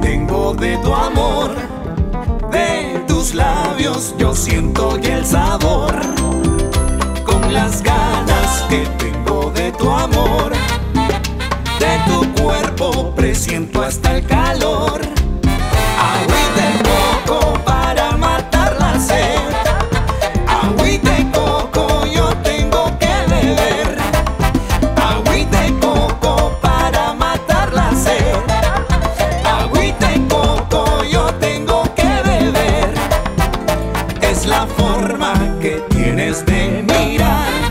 tengo de tu amor, de tus labios yo siento ya el sabor, con las ganas que tengo de tu amor, de tu cuerpo presiento hasta el es la forma que tienes de mirar.